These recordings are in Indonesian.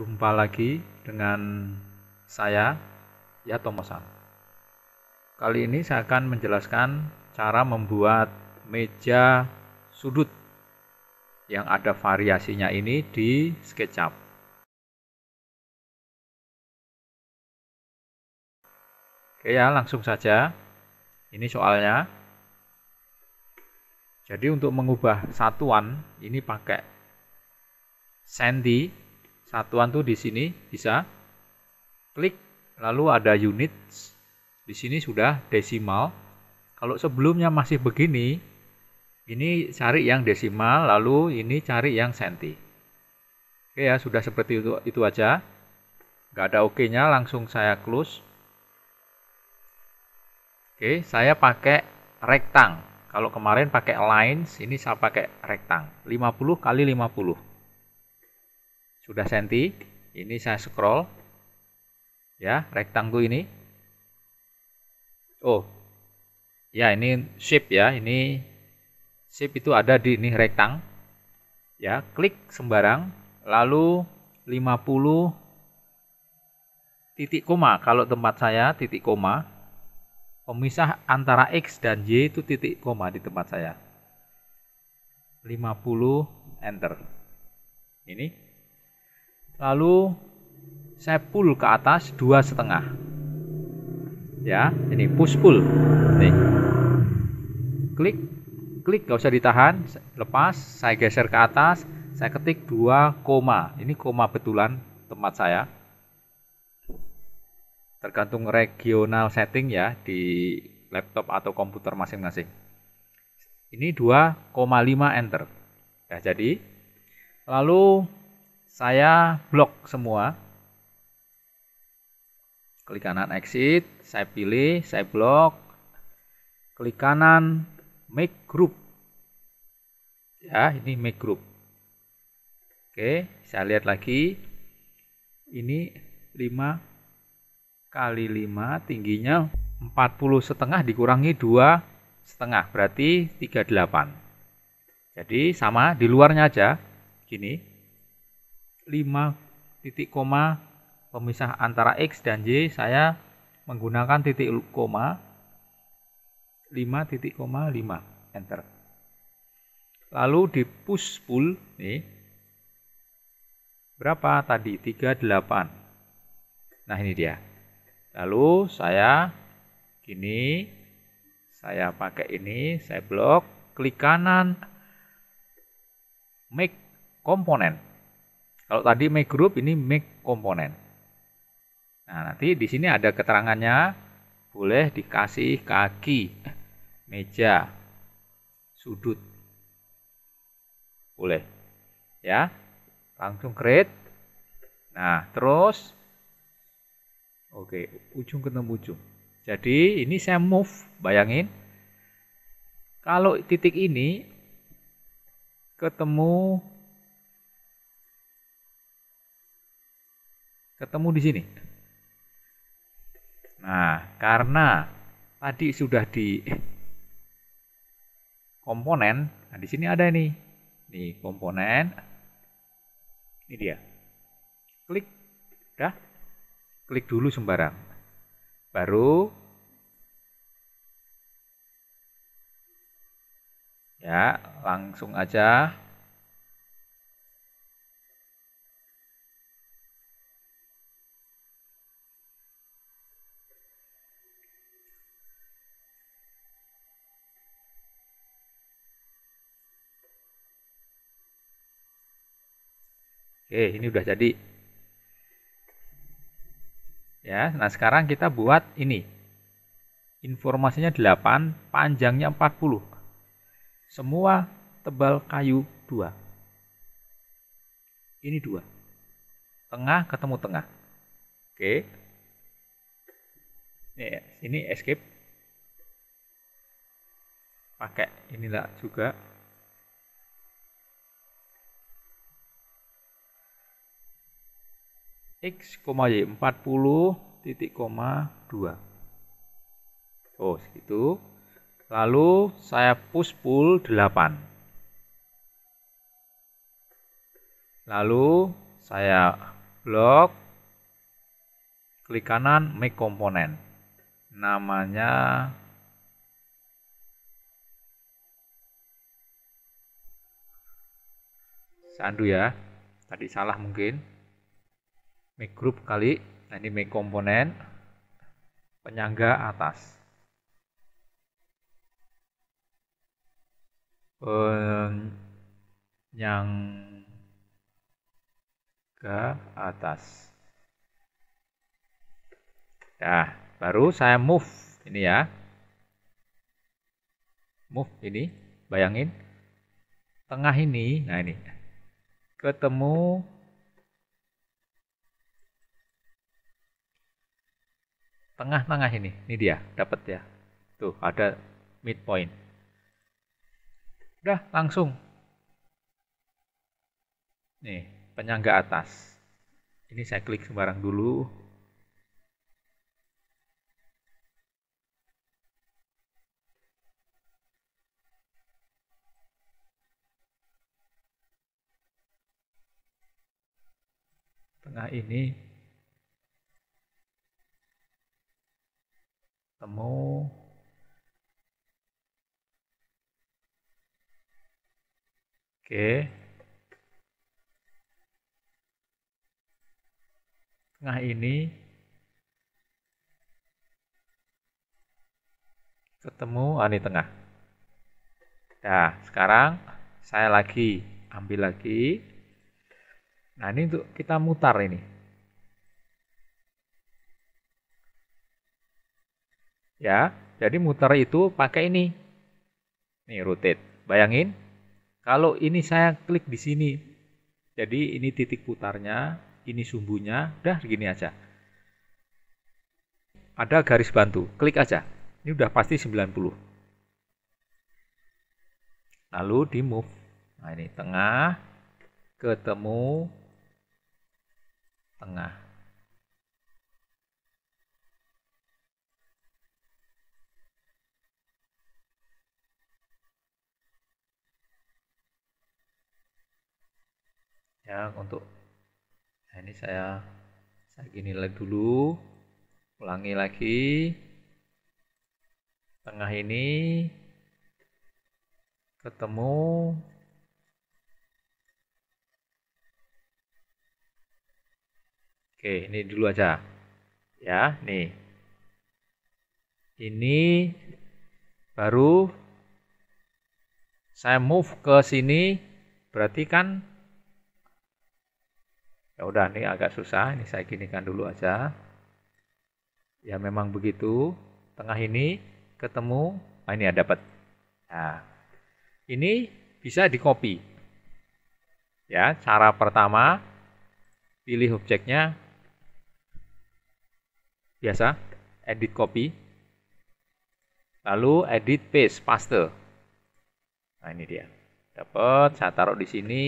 Jumpa lagi dengan saya, ya Tomosan. Kali ini saya akan menjelaskan cara membuat meja sudut yang ada variasinya ini di SketchUp. Oke ya, langsung saja. Ini soalnya. Jadi untuk mengubah satuan, ini pakai senti. Satuan tuh di sini bisa klik, lalu ada units. Di sini sudah desimal. Kalau sebelumnya masih begini, ini cari yang desimal, lalu ini cari yang senti. Oke ya, sudah seperti itu, itu aja. Nggak ada oke-nya, langsung saya close. Oke, saya pakai rektang. Kalau kemarin pakai lines, ini saya pakai rektang. 50 kali 50. Sudah senti. Ini saya scroll. Ya, rektang tuh ini. Oh. Ya, ini shape ya. Ini shape itu ada di ini rektang. Ya, klik sembarang lalu 50 titik koma. Kalau tempat saya titik koma, pemisah antara X dan Y itu titik koma di tempat saya. 50 enter. Ini. Lalu saya pull ke atas dua setengah. Ya, ini push pull. Nih. Klik, klik gak usah ditahan, lepas, saya geser ke atas, saya ketik 2 koma. Ini koma betulan tempat saya tergantung regional setting ya di laptop atau komputer masing-masing. Ini 2,5 enter. Ya, jadi lalu saya blok semua. Klik kanan exit, saya pilih, saya blok. Klik kanan make group. Ya, ini make group. Oke, saya lihat lagi. Ini 5 kali 5 tingginya 40 setengah dikurangi 2 setengah berarti 38 jadi sama di luarnya aja gini 5 titik koma pemisah antara X dan Y saya menggunakan titik koma 5 titik koma 5 enter. Lalu di push pull nih berapa tadi? 38 nah ini dia. Lalu saya gini, saya pakai ini, saya blok, klik kanan, make komponen. Kalau tadi make group, ini make komponen. Nah, nanti di sini ada keterangannya, boleh dikasih kaki, meja, sudut. Boleh. Ya. Langsung create. Nah, terus Oke, ujung ketemu ujung. Jadi ini saya move, bayangin. Kalau titik ini ketemu ketemu di sini. Nah, karena tadi sudah di komponen, nah di sini ada ini. Nih, komponen. Ini dia. Klik. Udah klik dulu sembarang. Baru ya, langsung aja Oke, ini udah jadi. Ya, nah sekarang kita buat ini. Informasinya 8, panjangnya 40. Semua tebal kayu 2. Ini 2. Tengah ketemu tengah. Oke. Ini, ini escape. Pakai inilah juga X, Y 40 titik koma 2 oh segitu. Lalu saya push pull 8 lalu saya blok klik kanan make komponen. Namanya Sandu ya. Tadi salah mungkin make group kali nah ini make komponen penyangga atas penyangga atas Nah, baru saya move ini ya. Move ini, bayangin. Tengah ini, nah ini. Ketemu tengah-tengah ini. Ini dia, dapat ya. Tuh, ada midpoint. Udah, langsung. Nih, penyangga atas. Ini saya klik sembarang dulu. tengah ini temu oke. Tengah ini. Ketemu. Ah, ini tengah. Nah sekarang saya lagi ambil lagi. Nah, ini untuk kita mutar ini. Ya, jadi mutar itu pakai ini. Nih, rotate. Bayangin, kalau ini saya klik di sini. Jadi ini titik putarnya, ini sumbunya, udah gini aja. Ada garis bantu, klik aja. Ini udah pasti 90. Lalu di move. Nah, ini tengah ketemu tengah. Ya, untuk nah ini saya saya gini lagi dulu. Ulangi lagi. Tengah ini ketemu Oke, ini dulu aja. Ya, nih. Ini baru saya move ke sini berarti kan ya udah nih agak susah ini saya ginikan dulu aja. Ya memang begitu. Tengah ini ketemu nah ini ya dapat. Nah ini bisa di copy ya cara pertama pilih objeknya. Biasa edit copy. Lalu edit paste paste. Nah ini dia. Dapat saya taruh di sini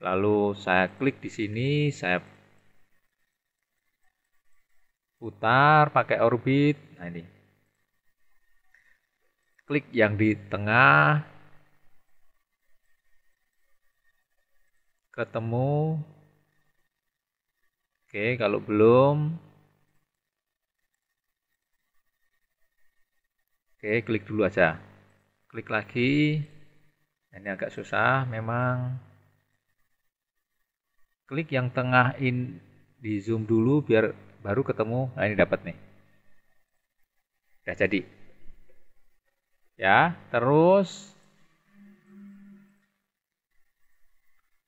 lalu saya klik di sini saya putar pakai orbit nah ini klik yang di tengah ketemu oke kalau belum Oke, klik dulu aja. Klik lagi. Ini agak susah memang. Klik yang tengah in di zoom dulu biar baru ketemu. Nah, ini dapat nih. Udah jadi. Ya, terus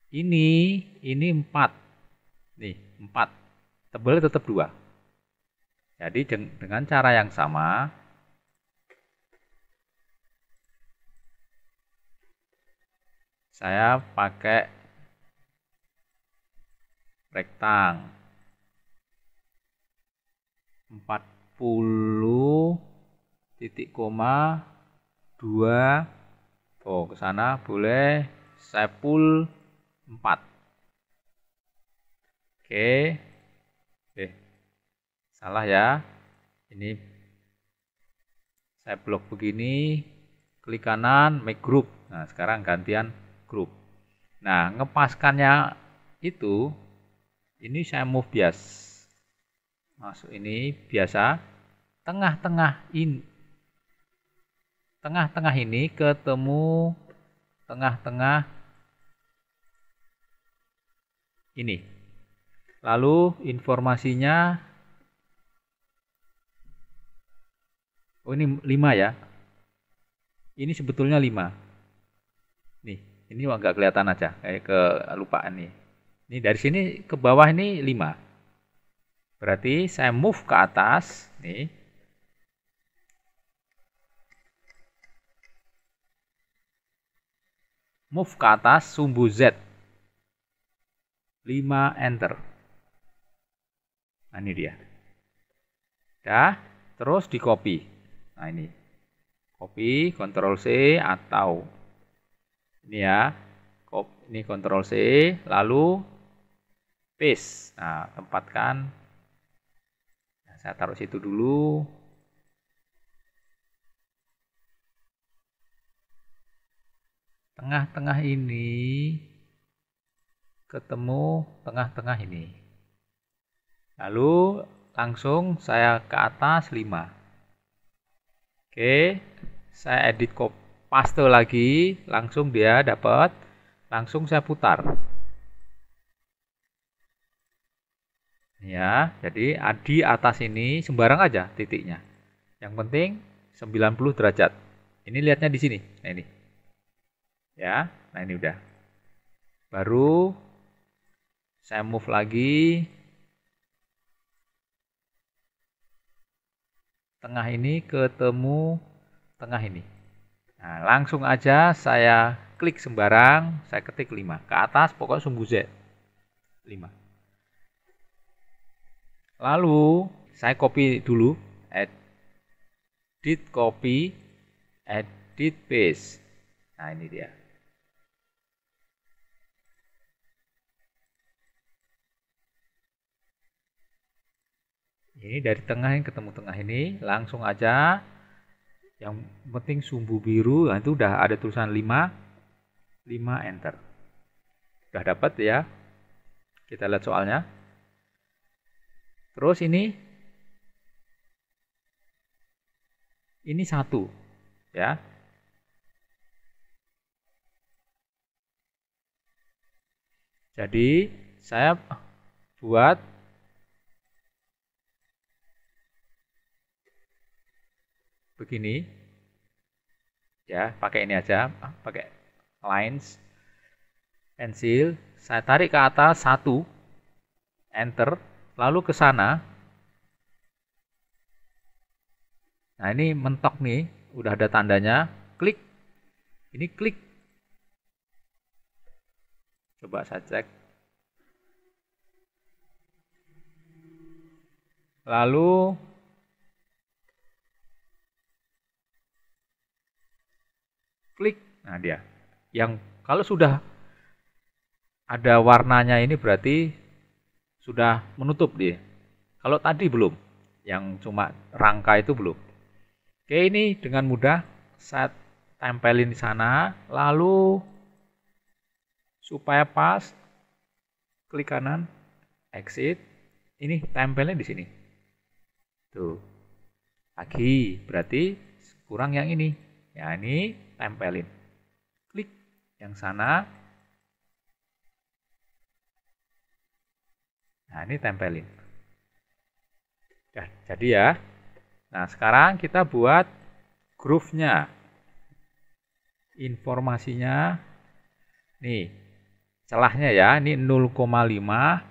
ini ini 4. Nih, 4. Tebal tetap 2. Jadi dengan cara yang sama saya pakai rektang. 40 titik koma 2 oh ke sana boleh saya pull 4 oke. Oke salah ya. Ini saya blok begini klik kanan make group. Nah sekarang gantian grup. Nah, ngepaskannya itu ini saya move bias. Masuk ini biasa. Tengah-tengah ini tengah-tengah ini ketemu tengah-tengah ini. Lalu informasinya oh ini 5 ya. Ini sebetulnya 5 nih ini agak kelihatan aja. Kayak kelupaan nih ini dari sini ke bawah ini 5 berarti saya move ke atas nih. Move ke atas sumbu Z. 5 enter. Nah ini dia. Dah terus di copy. Nah ini. Copy Ctrl C atau. Ini ya. Ini Ctrl C lalu paste nah tempatkan nah, saya taruh situ dulu tengah-tengah ini ketemu tengah-tengah ini. Lalu langsung saya ke atas 5. Oke, saya edit copy paste lagi, langsung dia dapat, langsung saya putar. Ya, jadi di atas ini sembarang aja titiknya. Yang penting 90 derajat. Ini lihatnya di sini. Nah ini. Ya, nah ini udah. Baru saya move lagi. Tengah ini ketemu tengah ini. Nah, langsung aja saya klik sembarang, saya ketik 5. Ke atas pokok sumbu Z. 5. Lalu saya copy dulu, edit copy, edit paste. Nah, ini dia. Ini dari tengah yang ketemu tengah ini, langsung aja yang penting sumbu biru, nah itu udah ada tulisan 5, 5 enter. Udah dapat ya. Kita lihat soalnya. Terus ini ini satu ya Jadi saya buat begini. Ya, pakai ini aja, pakai lines pensil, saya tarik ke atas satu, enter, lalu ke sana. Nah, ini mentok nih, udah ada tandanya, klik. Ini klik Coba saya cek. Lalu klik. Nah, dia. Yang kalau sudah ada warnanya ini berarti sudah menutup dia. Kalau tadi belum, yang cuma rangka itu belum. Oke, ini dengan mudah saya tempelin di sana, lalu supaya pas klik kanan exit. Ini tempelnya di sini. Tuh. Lagi berarti kurang yang ini. Ya ini tempelin. Klik yang sana nah ini tempelin. Ya, jadi ya. Nah sekarang kita buat groove-nya. Informasinya. Nih celahnya ya. Ini 0,5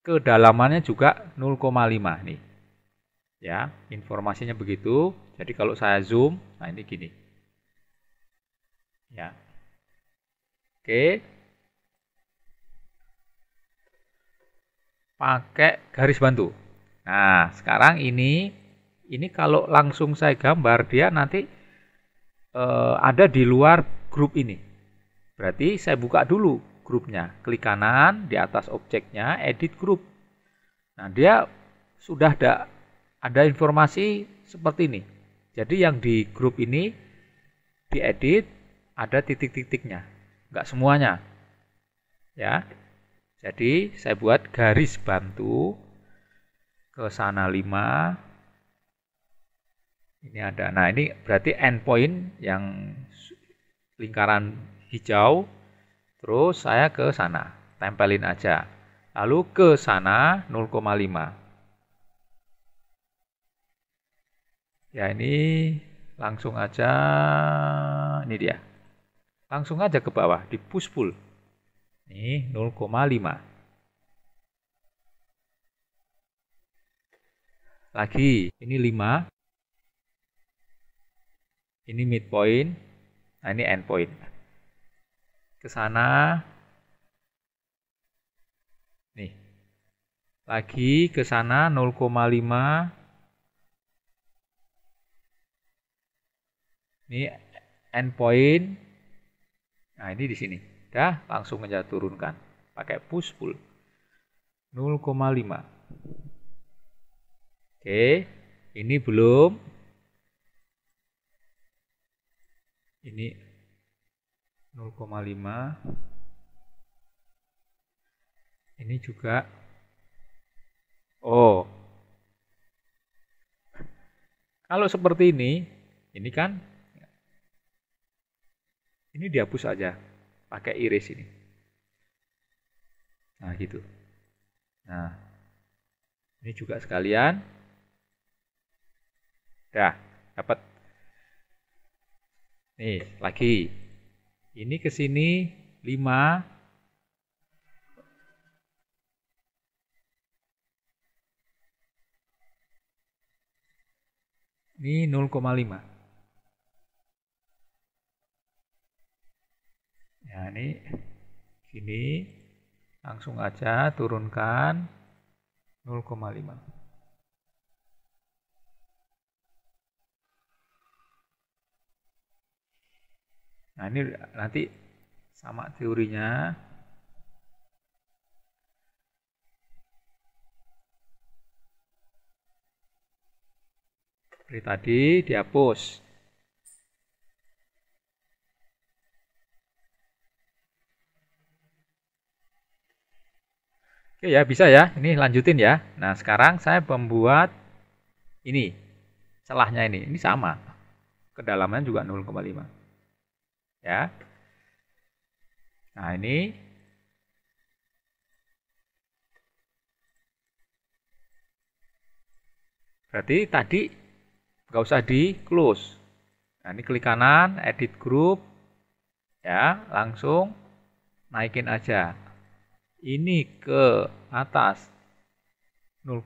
kedalamannya juga 0,5 nih. Ya informasinya begitu. Jadi kalau saya zoom nah ini gini. Ya. Oke pakai garis bantu nah sekarang ini ini kalau langsung saya gambar dia nanti eh, ada di luar grup ini berarti saya buka dulu grupnya. Klik kanan di atas objeknya, edit grup. Nah, dia sudah ada ada informasi seperti ini. Jadi yang di grup ini diedit ada titik-titiknya, nggak semuanya. Ya. Jadi saya buat garis bantu ke sana 5. Ini ada. Nah, ini berarti endpoint yang lingkaran hijau. Terus saya ke sana, tempelin aja. Lalu ke sana 0,5. Ya, ini langsung aja ini dia. Langsung aja ke bawah, di push pull. Nih 0,5. Lagi, ini 5. Ini midpoint. Nah, ini endpoint. Ke sana. Nih. Lagi ke sana 0,5. Ini endpoint. Nah, ini di sini. Dah, langsung aja turunkan. Pakai push pull. 0,5. Oke, ini belum. Ini 0,5. Ini juga. Oh. Kalau seperti ini, ini kan ini dihapus aja pakai iris ini. Nah, gitu. Nah, ini juga sekalian. Dah, dapat. Nih, lagi. Ini ke sini 5 Ini 0,5. Ya, ini gini langsung aja turunkan 0,5. Nah, ini nanti sama teorinya. Seperti tadi dihapus. Oke ya, bisa ya. Ini lanjutin ya. Nah, sekarang saya membuat ini. Celahnya ini. Ini sama. Kedalaman juga 0,5. Ya. Nah, ini Berarti tadi nggak usah di close. Nah, ini klik kanan, edit group. Ya, langsung naikin aja ini ke atas. 0,5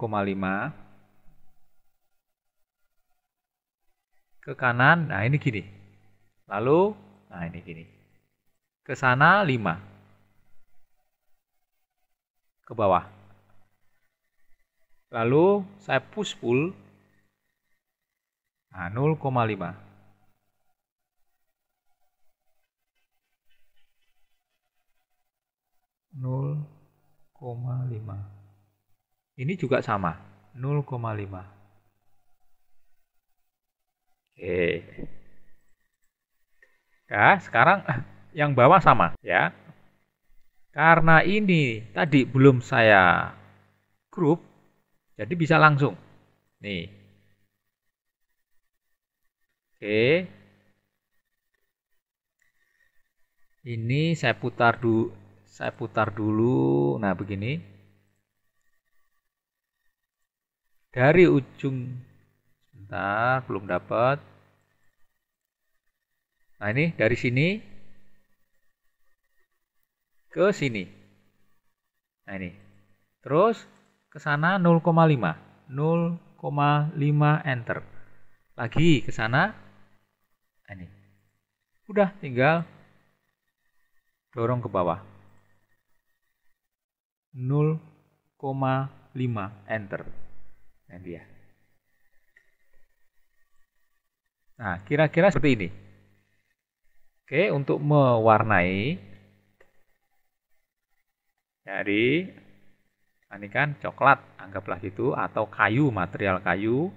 ke kanan. Nah ini gini. Lalu nah ini gini. Ke sana 5 ke bawah. Lalu saya push pull. Nah 0,5 0,5 ini juga sama. 0,5 oke. Ya sekarang yang bawah sama ya. Karena ini tadi belum saya grup jadi bisa langsung. Nih. Oke. Ini saya putar dulu saya putar dulu. Nah, begini. Dari ujung sebentar, belum dapat. Nah, ini dari sini ke sini. Nah, ini. Terus ke sana 0,5. 0,5 enter. Lagi ke sana. Nah, ini. Udah tinggal dorong ke bawah. 0,5 enter. Nah dia. Nah, kira-kira seperti ini. Oke, untuk mewarnai jadi ini kan coklat, anggaplah gitu atau kayu, material kayu.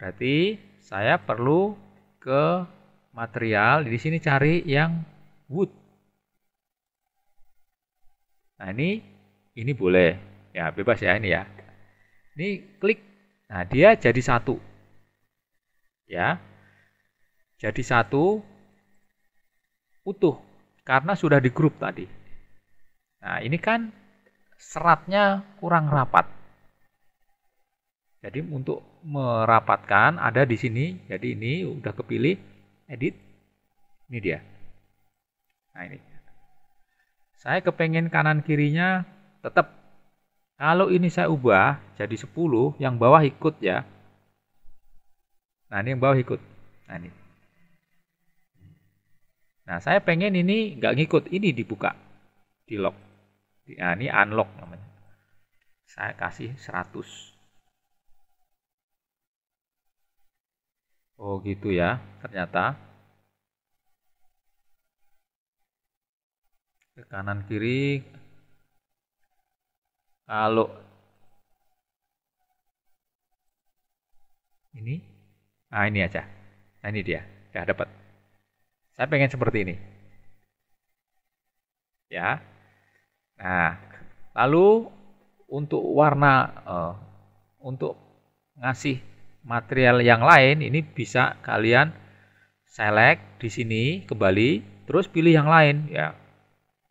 Berarti saya perlu ke material di sini cari yang wood. Nah, ini ini boleh. Ya, bebas ya ini ya. Ini klik. Nah, dia jadi satu. Ya. Jadi satu utuh karena sudah di grup tadi. Nah, ini kan seratnya kurang rapat. Jadi untuk merapatkan ada di sini. Jadi ini udah kepilih edit. Ini dia. Nah, ini. Saya kepengen kanan kirinya tetap. Kalau ini saya ubah jadi 10, yang bawah ikut ya. Nah, ini yang bawah ikut. Nah, ini. Nah, saya pengen ini nggak ngikut, ini dibuka, di lock. Nah, ini unlock namanya. Saya kasih 100. Oh gitu ya, ternyata. Ke kanan kiri. Kalau ini, nah ini aja. Nah ini dia, ya dapat. Saya pengen seperti ini. Ya. Nah, lalu untuk warna uh, untuk ngasih material yang lain ini bisa kalian select di sini kembali terus pilih yang lain ya.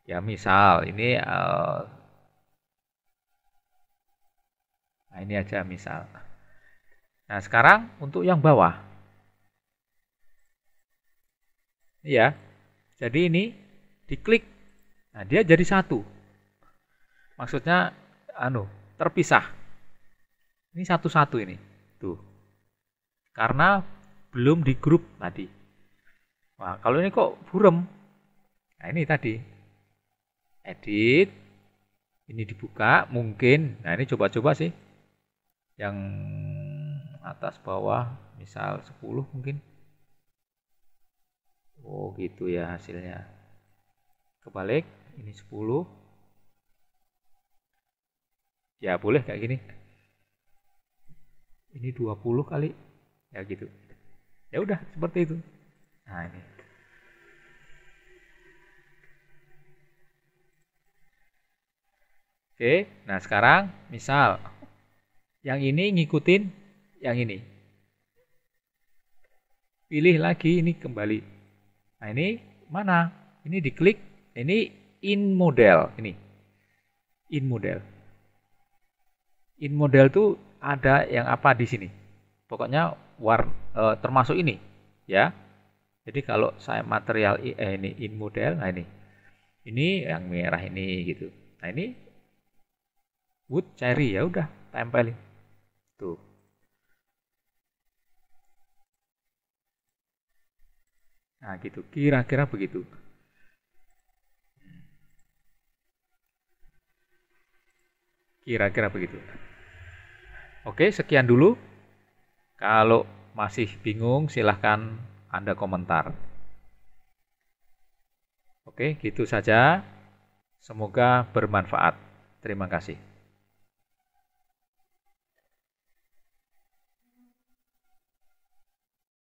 Ya misal ini uh, Nah, ini aja misal. Nah, sekarang untuk yang bawah. ya. Jadi ini diklik. Nah, dia jadi satu. Maksudnya anu, terpisah. Ini satu-satu ini. Tuh. Karena belum di grup tadi. Wah, kalau ini kok burem. Nah, ini tadi. Edit. Ini dibuka, mungkin. Nah, ini coba-coba sih. Yang atas bawah, misal 10 mungkin. Oh gitu ya hasilnya. Kebalik, ini 10. Ya boleh kayak gini. Ini 20 kali. Ya gitu. Ya udah seperti itu. Nah ini. Oke, nah sekarang misal yang ini ngikutin yang ini. Pilih lagi ini kembali Nah ini mana? Ini diklik, ini in model, ini in model. In model tuh ada yang apa di sini? Pokoknya war e, termasuk ini, ya. Jadi kalau saya material eh, ini in model, nah ini, ini yang merah ini gitu. Nah ini wood cherry ya udah tempelin, tuh. Nah, gitu. Kira-kira begitu. Kira-kira begitu. Oke, sekian dulu. Kalau masih bingung, silahkan Anda komentar. Oke, gitu saja. Semoga bermanfaat. Terima kasih.